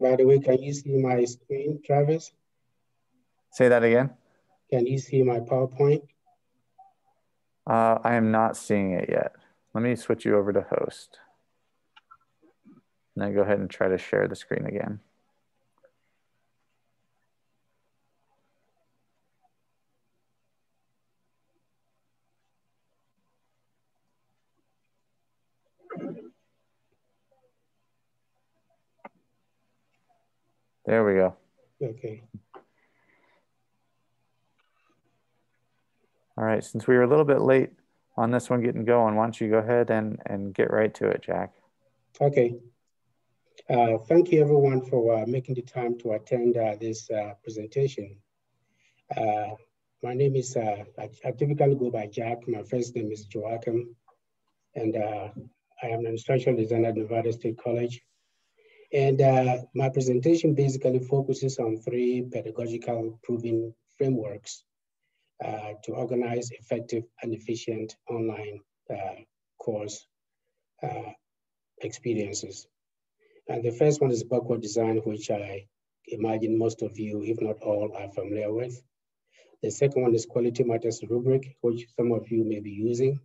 By the way, can you see my screen, Travis? Say that again. Can you see my PowerPoint? Uh, I am not seeing it yet. Let me switch you over to host. And then go ahead and try to share the screen again. There we go. Okay. All right, since we were a little bit late on this one getting going, why don't you go ahead and, and get right to it, Jack? Okay. Uh, thank you everyone for uh, making the time to attend uh, this uh, presentation. Uh, my name is, uh, I, I, typically go by Jack. My first name is Joachim, and I am an instructional designer at Nevada State College. And uh, my presentation basically focuses on three pedagogical proven frameworks uh, to organize effective and efficient online uh, course uh, experiences. And the first one is backward design, which I imagine most of you, if not all, are familiar with. The second one is quality matters rubric, which some of you may be using.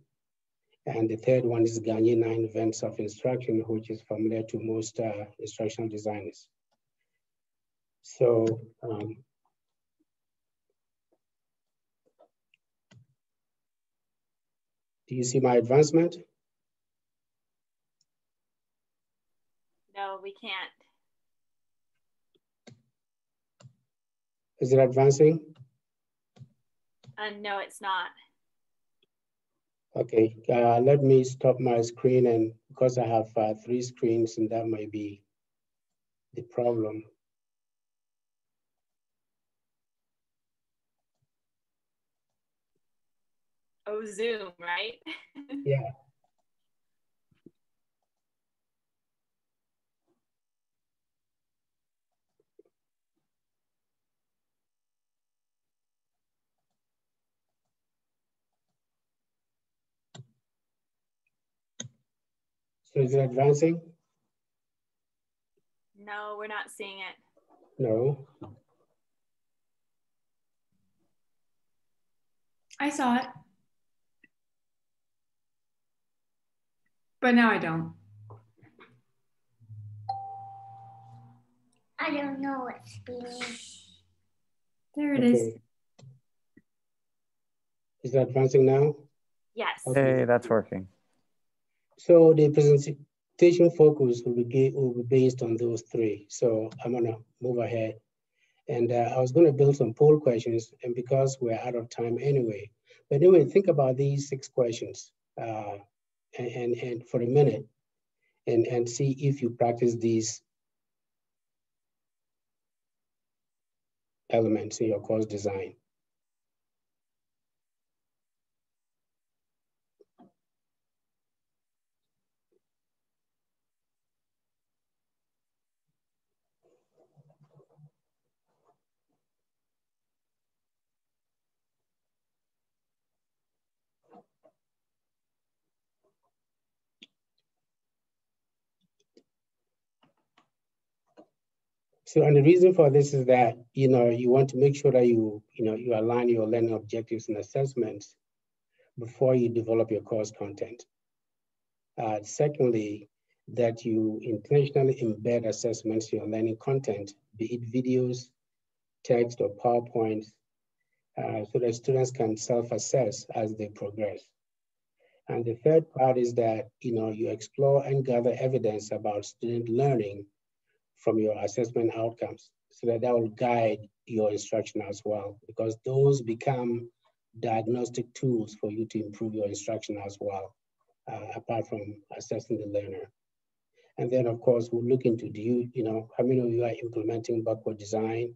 And the third one is Gagne nine events of instruction, which is familiar to most uh, instructional designers. So um, do you see my advancement? No, we can't. Is it advancing? Uh, no, it's not. Okay, uh, let me stop my screen and because I have uh, three screens and that might be the problem. Oh, Zoom, right? yeah. So is it advancing? No, we're not seeing it. No. I saw it. But now I don't. I don't know what's being. There it okay. is. Is that advancing now? Yes. Okay. Hey, that's working. So the presentation focus will be, will be based on those three. So I'm gonna move ahead. And uh, I was gonna build some poll questions and because we're out of time anyway. But anyway, think about these six questions uh, and, and, and for a minute and, and see if you practice these elements in your course design. So, and the reason for this is that, you know, you want to make sure that you, you know, you align your learning objectives and assessments before you develop your course content. Uh, secondly, that you intentionally embed assessments in your learning content, be it videos, text, or PowerPoints, uh, so that students can self-assess as they progress. And the third part is that, you know, you explore and gather evidence about student learning from your assessment outcomes so that that will guide your instruction as well, because those become diagnostic tools for you to improve your instruction as well, uh, apart from assessing the learner. And then of course, we'll look into, do you, you know, how many of you are implementing backward design,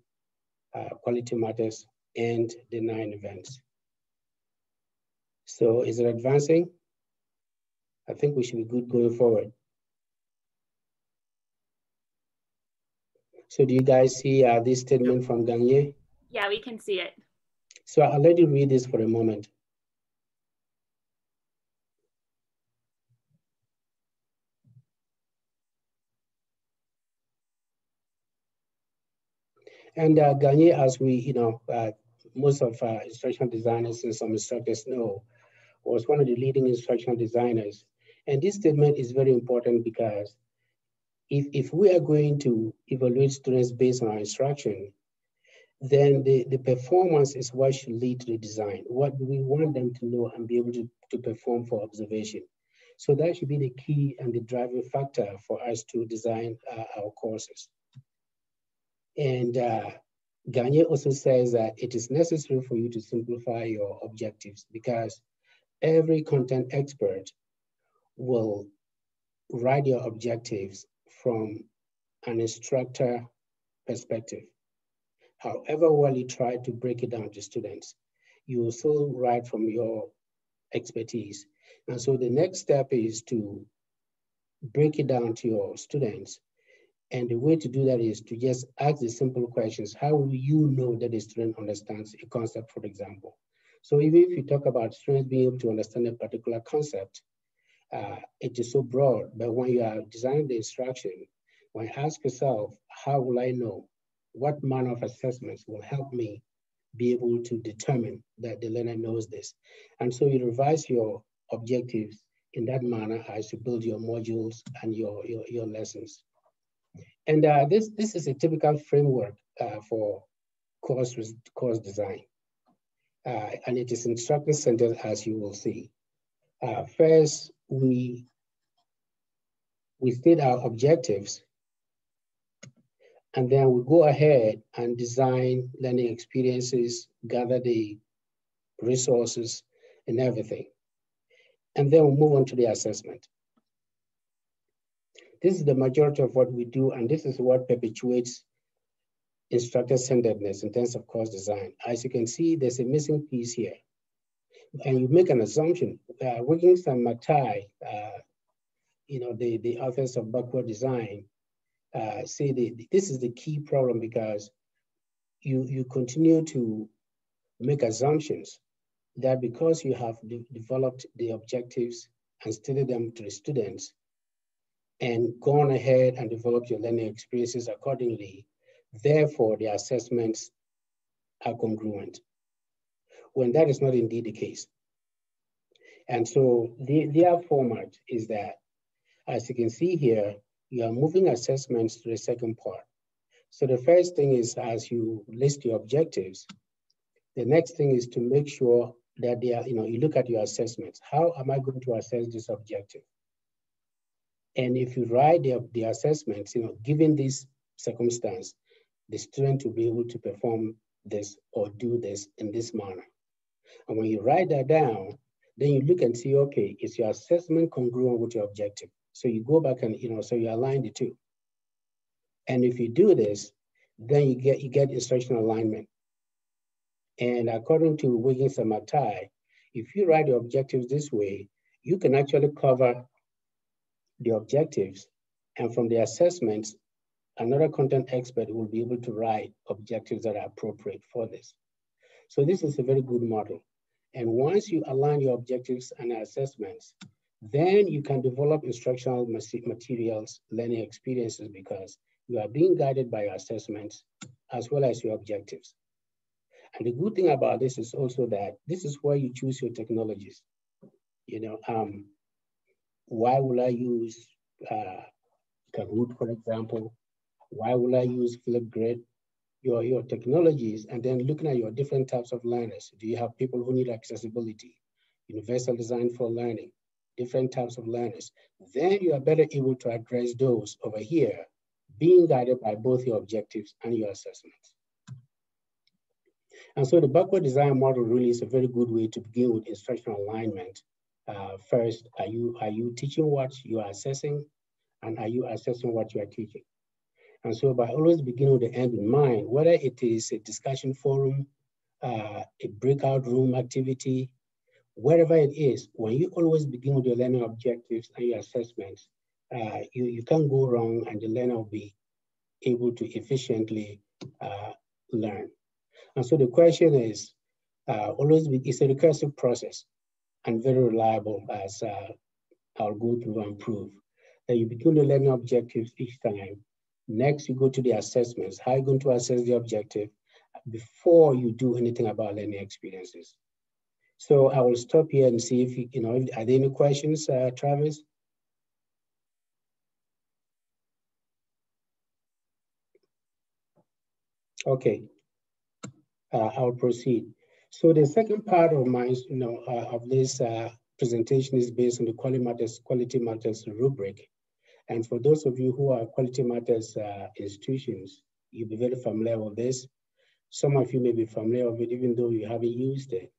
uh, quality matters, and the nine events? So is it advancing? I think we should be good going forward. So do you guys see uh, this statement from Gagne? Yeah, we can see it. So I'll let you read this for a moment. And uh, Gagne, as we, you know, uh, most of uh, instructional designers and some instructors know, was one of the leading instructional designers. And this statement is very important because if, if we are going to evaluate students based on our instruction, then the, the performance is what should lead to the design. What do we want them to know and be able to, to perform for observation? So that should be the key and the driving factor for us to design uh, our courses. And uh, Gagne also says that it is necessary for you to simplify your objectives because every content expert will write your objectives from an instructor perspective. However well you try to break it down to students, you will still write from your expertise. And so the next step is to break it down to your students. And the way to do that is to just ask the simple questions. How will you know that the student understands a concept, for example? So even if you talk about students being able to understand a particular concept, uh, it is so broad, but when you are designing the instruction, when you ask yourself, how will I know? What manner of assessments will help me be able to determine that the learner knows this? And so you revise your objectives in that manner as you build your modules and your, your, your lessons. And uh, this, this is a typical framework uh, for course, course design. Uh, and it is instructor-centered as you will see. Uh, first, we, we state our objectives and then we go ahead and design learning experiences, gather the resources and everything. And then we move on to the assessment. This is the majority of what we do, and this is what perpetuates instructor-centeredness in terms of course design. As you can see, there's a missing piece here. And you make an assumption. Uh, Wiggins and McTighe, uh, you know, the, the authors of backward design, uh, say the, this is the key problem because you, you continue to make assumptions that because you have de developed the objectives and stated them to the students and gone ahead and developed your learning experiences accordingly, therefore the assessments are congruent, when that is not indeed the case. And so the, their format is that, as you can see here, you are moving assessments to the second part. So the first thing is as you list your objectives, the next thing is to make sure that they are, you know, you look at your assessments. How am I going to assess this objective? And if you write the, the assessments, you know, given this circumstance, the student will be able to perform this or do this in this manner. And when you write that down, then you look and see, okay, is your assessment congruent with your objective? So you go back and, you know, so you align the two. And if you do this, then you get, you get instructional alignment. And according to Wiggins and McTighe, if you write your objectives this way, you can actually cover the objectives. And from the assessments, another content expert will be able to write objectives that are appropriate for this. So this is a very good model. And once you align your objectives and assessments, then you can develop instructional materials, learning experiences because you are being guided by your assessments as well as your objectives. And the good thing about this is also that this is where you choose your technologies. You know, um, why will I use uh, Kahoot, for example? Why will I use Flipgrid? Your, your technologies, and then looking at your different types of learners. Do you have people who need accessibility? Universal design for learning, different types of learners. Then you are better able to address those over here, being guided by both your objectives and your assessments. And so the backward design model really is a very good way to begin with instructional alignment. Uh, first, are you, are you teaching what you are assessing? And are you assessing what you are teaching? And so by always beginning with the end in mind, whether it is a discussion forum, uh, a breakout room activity, wherever it is, when you always begin with your learning objectives and your assessments, uh, you, you can't go wrong and the learner will be able to efficiently uh, learn. And so the question is, uh, always be, it's a recursive process and very reliable as uh, I'll go through and prove that you begin the learning objectives each time Next, you go to the assessments. How are you going to assess the objective before you do anything about learning experiences? So I will stop here and see if, you, you know, if, are there any questions, uh, Travis? Okay, uh, I'll proceed. So the second part of my, you know, uh, of this uh, presentation is based on the quality matters, quality matters rubric. And for those of you who are quality matters uh, institutions, you'll be very familiar with this. Some of you may be familiar with it, even though you haven't used it.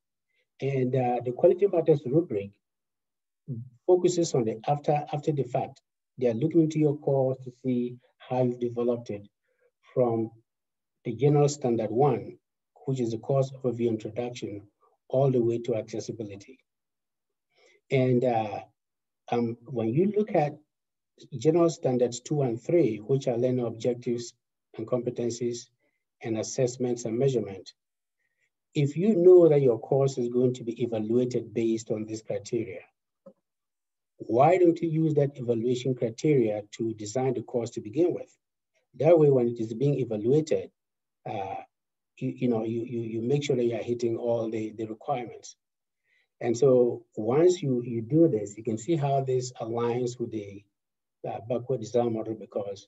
And uh, the quality matters rubric focuses on the after, after the fact. They are looking into your course to see how you've developed it from the general standard one, which is the course overview introduction, all the way to accessibility. And uh, um, when you look at general standards two and three, which are learning objectives and competencies and assessments and measurement, if you know that your course is going to be evaluated based on this criteria, why don't you use that evaluation criteria to design the course to begin with? That way, when it is being evaluated, uh, you, you know, you, you, you make sure that you're hitting all the, the requirements. And so once you, you do this, you can see how this aligns with the uh, backward design model because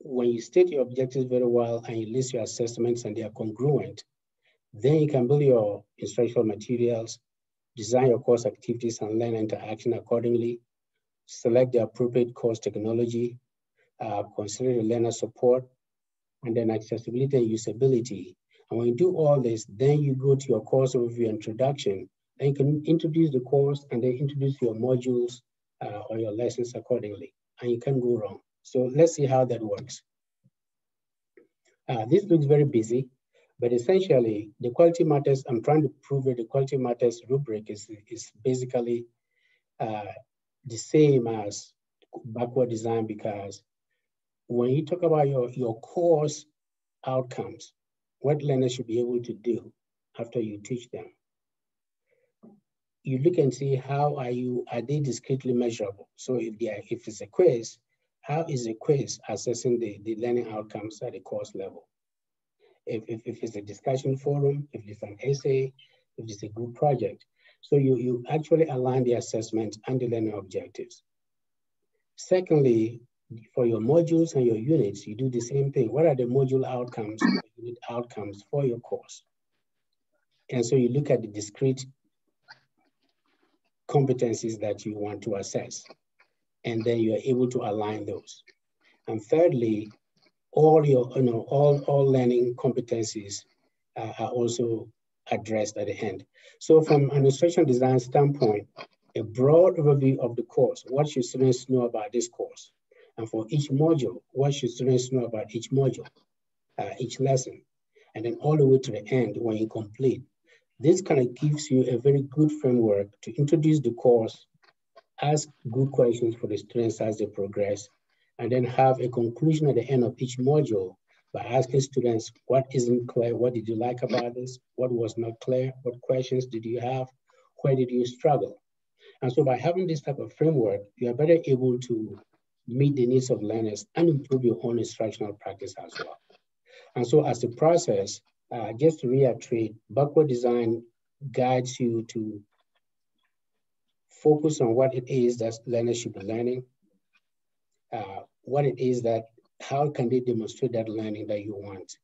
when you state your objectives very well and you list your assessments and they are congruent, then you can build your instructional materials, design your course activities and learn interaction accordingly, select the appropriate course technology, uh, consider the learner support, and then accessibility and usability. And when you do all this, then you go to your course overview introduction, and you can introduce the course and then introduce your modules uh, or your lessons accordingly, and you can go wrong. So let's see how that works. Uh, this looks very busy, but essentially the quality matters, I'm trying to prove it, the quality matters rubric is, is basically uh, the same as backward design because when you talk about your, your course outcomes, what learners should be able to do after you teach them, you look and see how are you, are they discretely measurable? So if they are, if it's a quiz, how is a quiz assessing the, the learning outcomes at the course level? If, if, if it's a discussion forum, if it's an essay, if it's a group project. So you, you actually align the assessment and the learning objectives. Secondly, for your modules and your units, you do the same thing. What are the module outcomes, unit outcomes for your course? And so you look at the discrete competencies that you want to assess, and then you are able to align those. And thirdly, all your, you know, all, all learning competencies uh, are also addressed at the end. So from an instructional design standpoint, a broad overview of the course, what should students know about this course? And for each module, what should students know about each module, uh, each lesson? And then all the way to the end when you complete. This kind of gives you a very good framework to introduce the course, ask good questions for the students as they progress, and then have a conclusion at the end of each module by asking students what isn't clear, what did you like about this, what was not clear, what questions did you have, where did you struggle? And so by having this type of framework, you are better able to meet the needs of learners and improve your own instructional practice as well. And so as a process, uh, just to reiterate, backward design guides you to focus on what it is that learners should be learning, uh, what it is that, how can they demonstrate that learning that you want,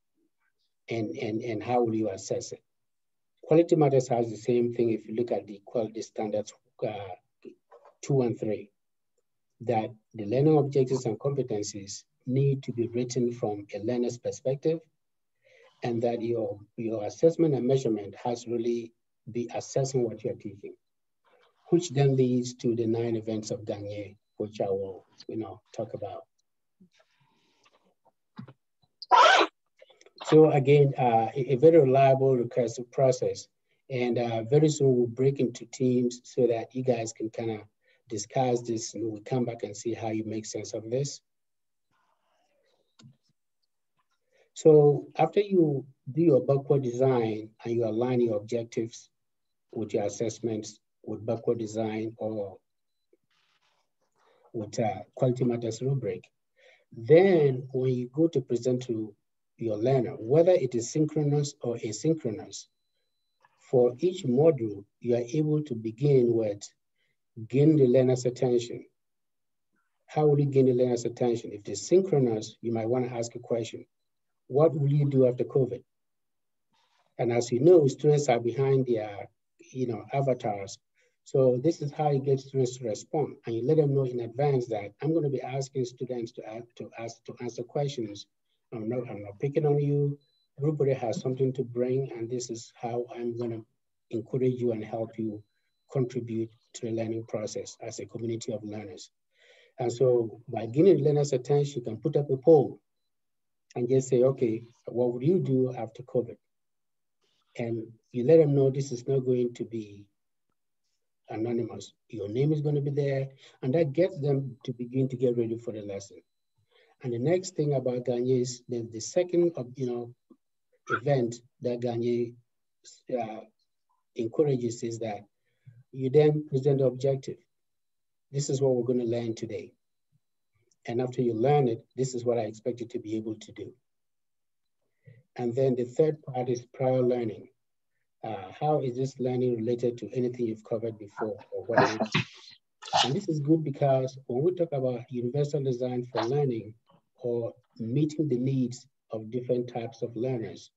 and, and, and how will you assess it? Quality Matters has the same thing if you look at the quality standards uh, two and three that the learning objectives and competencies need to be written from a learner's perspective and that your, your assessment and measurement has really be assessing what you're teaching, which then leads to the nine events of Gagne, which I will you know, talk about. So again, uh, a, a, very reliable recursive process. And uh, very soon we'll break into teams so that you guys can kind of discuss this and we'll come back and see how you make sense of this. So after you do your backward design and you align your objectives with your assessments with backward design or with a quality matters rubric, Then when you go to present to your learner, whether it is synchronous or asynchronous, for each module, you are able to begin with gain the learner's attention. How will you gain the learner's attention? If it's synchronous, you might want to ask a question. What will you do after COVID? And as you know, students are behind their you know, avatars. So this is how you get students to respond. And you let them know in advance that I'm going to be asking students to, ask, to, ask, to answer questions. I'm not, I'm not picking on you. Everybody has something to bring, and this is how I'm going to encourage you and help you contribute to the learning process as a community of learners. And so by gaining learners' attention, you can put up a poll and just say, okay, what would you do after COVID? And you let them know this is not going to be anonymous. Your name is going to be there, and that gets them to begin to get ready for the lesson. And the next thing about Gagne is the, the second, you know, event that Gagne uh, encourages is that you then present the objective. This is what we're going to learn today. And after you learn it, this is what I expect you to be able to do. And then the third part is prior learning. Uh, how is this learning related to anything you've covered before or And this is good because when we talk about universal design for learning or meeting the needs of different types of learners,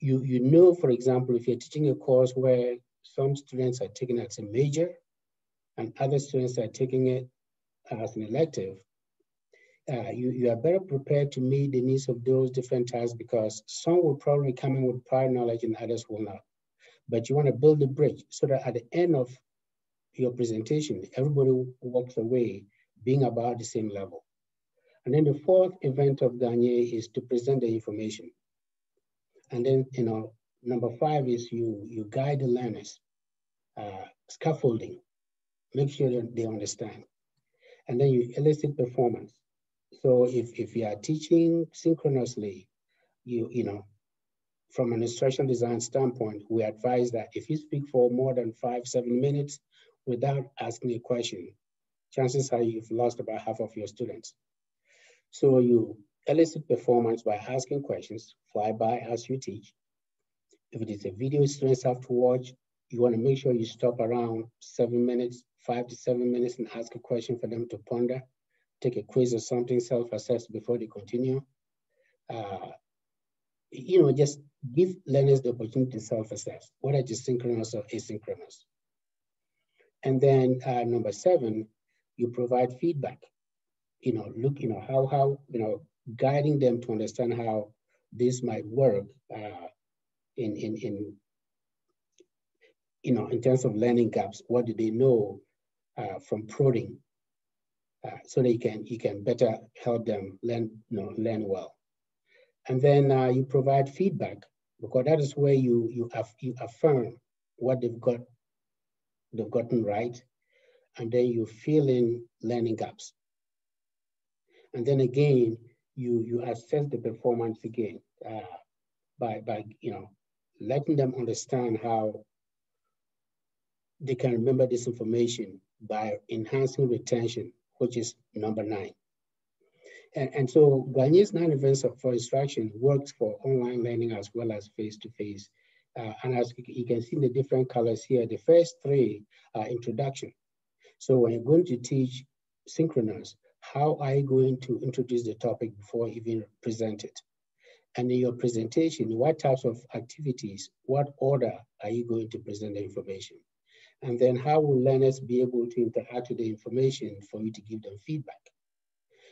you, you know, for example, if you're teaching a course where some students are taking it as a major and other students are taking it as an elective, uh, you, you are better prepared to meet the needs of those different tasks because some will probably come in with prior knowledge and others will not. But you want to build a bridge so that at the end of your presentation, everybody walks away being about the same level. And then the fourth event of Gagne is to present the information. And then, you know, number five is you, you guide the learners, uh, scaffolding, make sure that they understand. And then you elicit performance. So if, if you are teaching synchronously, you, you know, from an instruction design standpoint, we advise that if you speak for more than five, seven minutes without asking a question, chances are you've lost about half of your students. So you elicit performance by asking questions, fly by as you teach. If it is a video students have to watch, you want to make sure you stop around seven minutes, five to seven minutes and ask a question for them to ponder take a quiz or something, self-assess before they continue. Uh, you know, just give learners the opportunity to self-assess, whether it is synchronous or asynchronous. And then uh, number seven, you provide feedback. You know, look, you know, how, how, you know, guiding them to understand how this might work uh, in, in, in, you know, in terms of learning gaps, what do they know uh, from prodding so that you can you can better help them learn you know learn well. And then uh, you provide feedback because that is where you you have you affirm what they've got they've gotten right, and then you fill in learning gaps. And then again, you you assess the performance again uh, by by you know letting them understand how they can remember this information by enhancing retention which is number nine. And, and so Gagne's nine events for instruction works for online learning as well as face-to-face. -face. Uh, and as you can see in the different colors here, the first three are introduction. So when you're going to teach synchronous, how are you going to introduce the topic before even present it? And in your presentation, what types of activities, what order are you going to present the information? And then how will learners be able to interact with the information for you to give them feedback?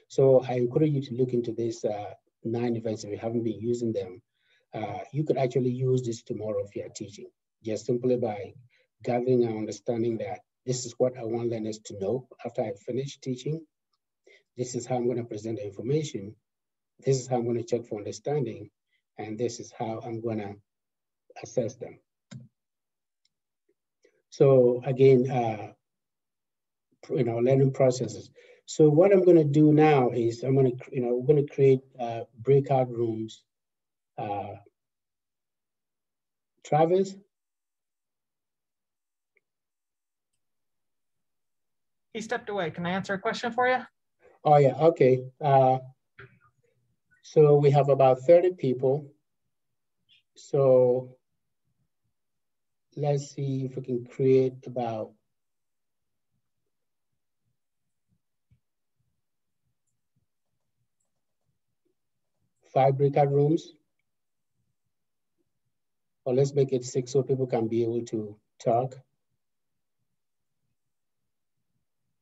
So I encourage you to look into these uh, nine events if you haven't been using them. Uh, you could actually use this tomorrow if you are teaching, just simply by gathering and understanding that this is what I want learners to know after I finish teaching. This is how I'm going to present the information. This is how I'm going to check for understanding. And this is how I'm going to assess them. So again, uh, you know, learning processes. So what I'm going to do now is I'm going to, you know, we're going to create uh, breakout rooms. Uh, Travis? He stepped away. Can I answer a question for you? Oh, yeah, okay. Uh, so we have about 30 people. So let's see if we can create about five breakout rooms. Or let's make it six so people can be able to talk.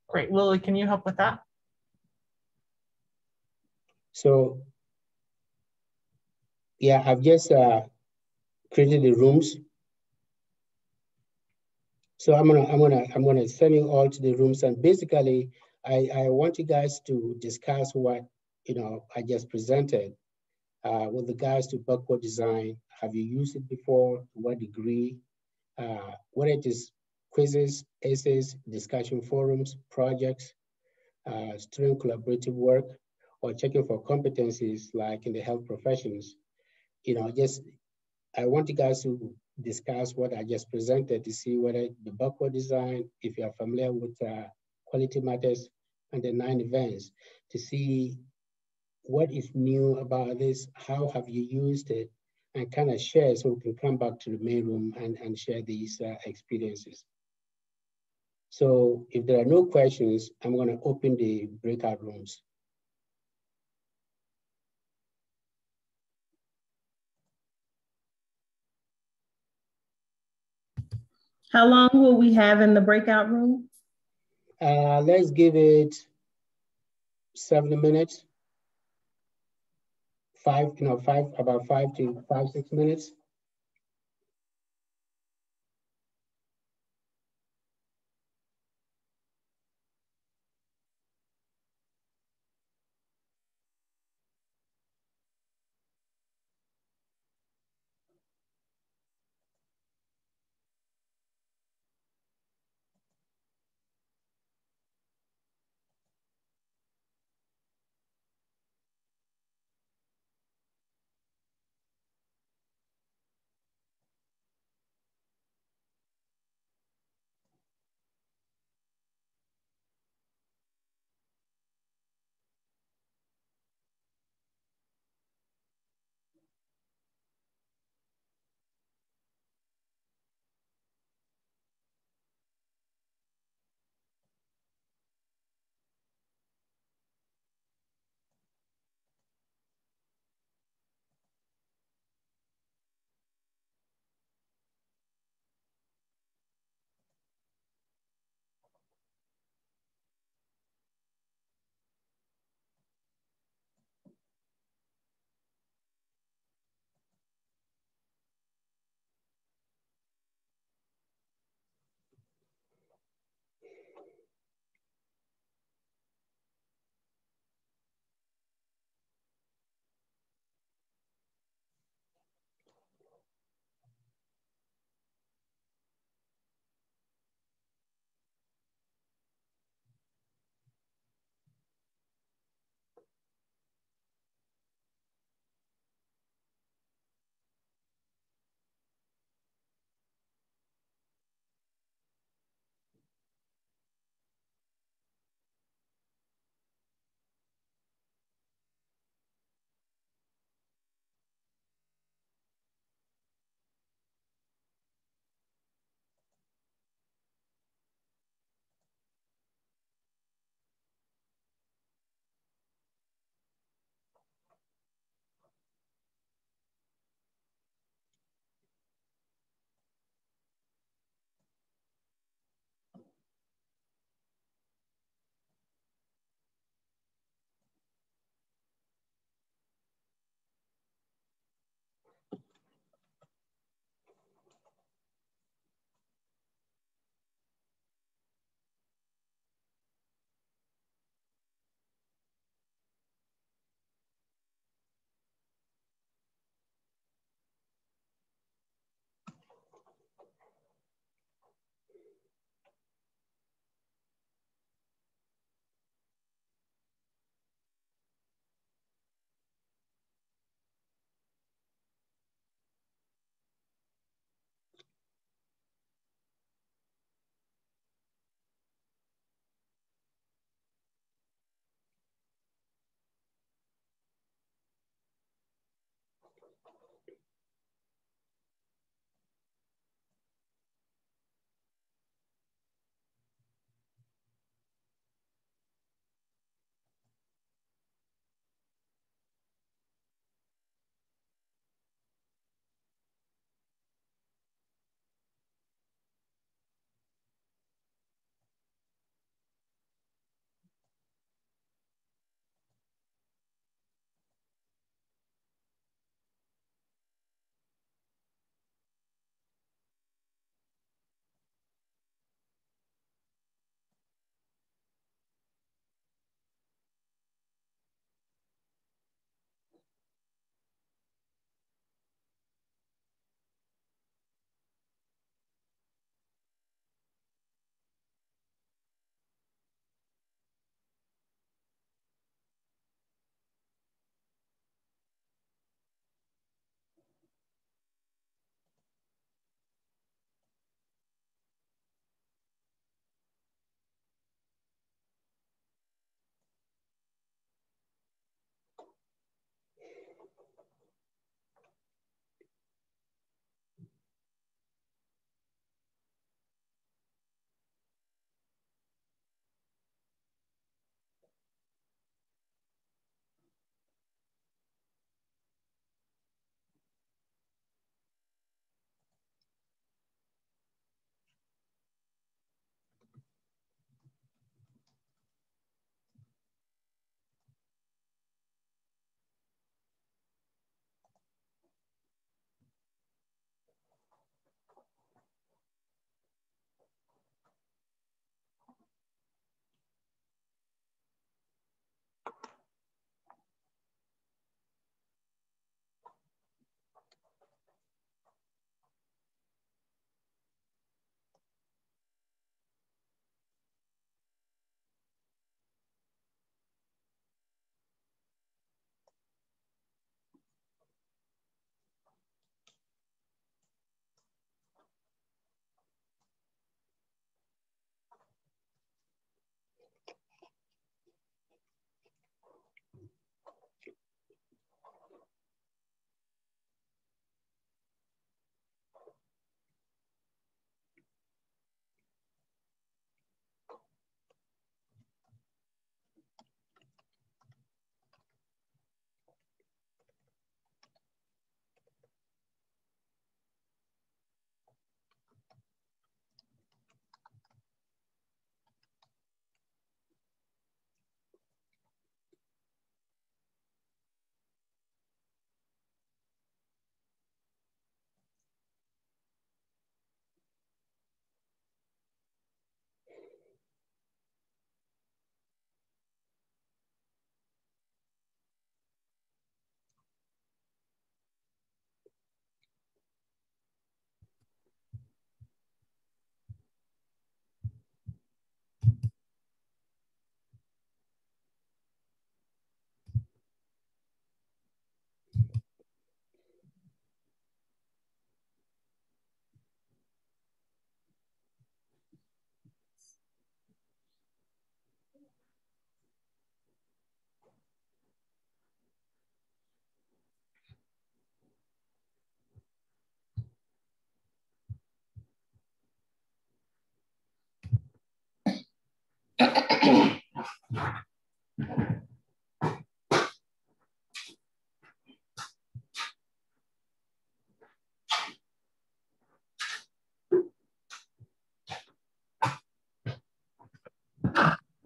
Great. Lily, can you help with that? So yeah, I've just uh, created the rooms. So I'm gonna I'm gonna I'm gonna send you all to the rooms, and basically, I I want you guys to discuss what you know I just presented uh, with regards to backward design. Have you used it before? To what degree? Uh, what it is quizzes, essays, discussion forums, projects, uh, student collaborative work, or checking for competencies like in the health professions. You know, just, I want you guys to discuss what I just presented to see whether the backward design, if you're familiar with uh, quality matters and the nine events, to see what is new about this, how have you used it, and kind of share so we can come back to the main room and, and share these uh, experiences. So if there are no questions, I'm gonna open the breakout rooms. How long will we have in the breakout room? Uh, let's give it 70 minutes. Five, you know, five, about five to five, six minutes.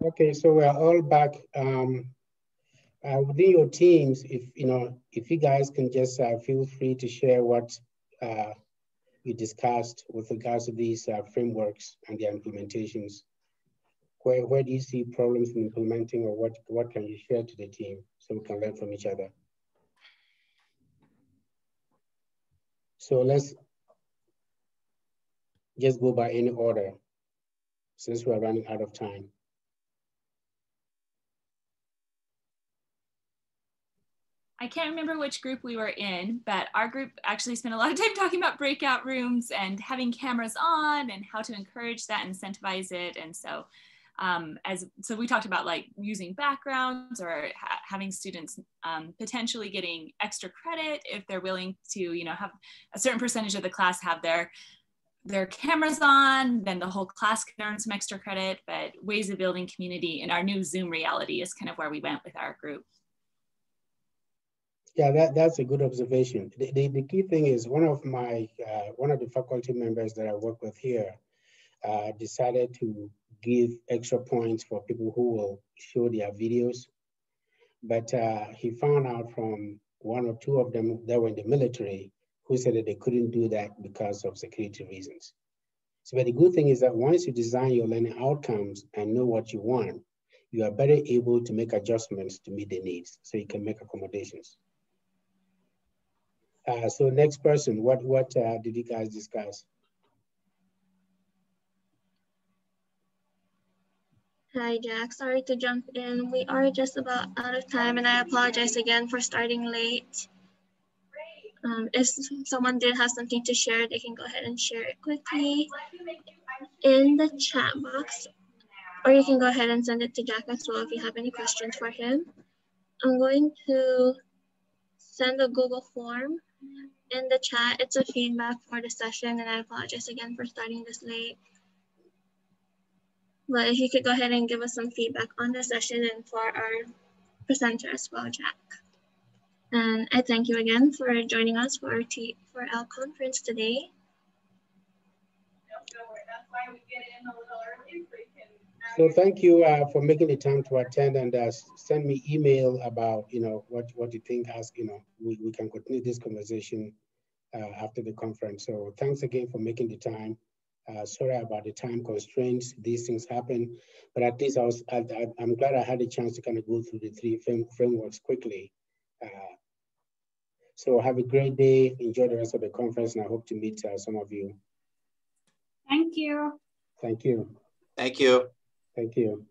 Okay, so we're all back. Um, uh, within your teams, if you know, if you guys can just uh, feel free to share what uh, you discussed with regards to these uh, frameworks and their implementations. Where, where do you see problems in implementing or what, what can you share to the team so we can learn from each other? So let's just go by any order since we're running out of time. I can't remember which group we were in, but our group actually spent a lot of time talking about breakout rooms and having cameras on and how to encourage that, incentivize it. And so, um, as so we talked about like using backgrounds or ha having students um, potentially getting extra credit if they're willing to, you know, have a certain percentage of the class have their their cameras on, then the whole class can earn some extra credit. But ways of building community in our new Zoom reality is kind of where we went with our group. Yeah, that, that's a good observation. The, the, the key thing is one of my, uh, one of the faculty members that I work with here uh, decided to give extra points for people who will show their videos. But uh, he found out from one or two of them that were in the military who said that they couldn't do that because of security reasons. So but the good thing is that once you design your learning outcomes and know what you want, you are better able to make adjustments to meet the needs so you can make accommodations. Uh, so next person, what, what uh, did you guys discuss? Hi, Jack. Sorry to jump in. We are just about out of time, and I apologize again for starting late. Um, if someone did have something to share, they can go ahead and share it quickly in the chat box, or you can go ahead and send it to Jack as well if you have any questions for him. I'm going to send a Google form in the chat. It's a feedback for the session and I apologize again for starting this late. But if you could go ahead and give us some feedback on the session and for our presenter as well, Jack. And I thank you again for joining us for our, T for our conference today. So thank you uh, for making the time to attend and uh, send me email about, you know, what, what you think as, you know, we, we can continue this conversation uh, after the conference. So thanks again for making the time. Uh, sorry about the time constraints. These things happen, but at least I was, I, am glad I had a chance to kind of go through the three frame, frameworks quickly. Uh, so have a great day. Enjoy the rest of the conference and I hope to meet uh, some of you. Thank you. Thank you. Thank you. Thank you.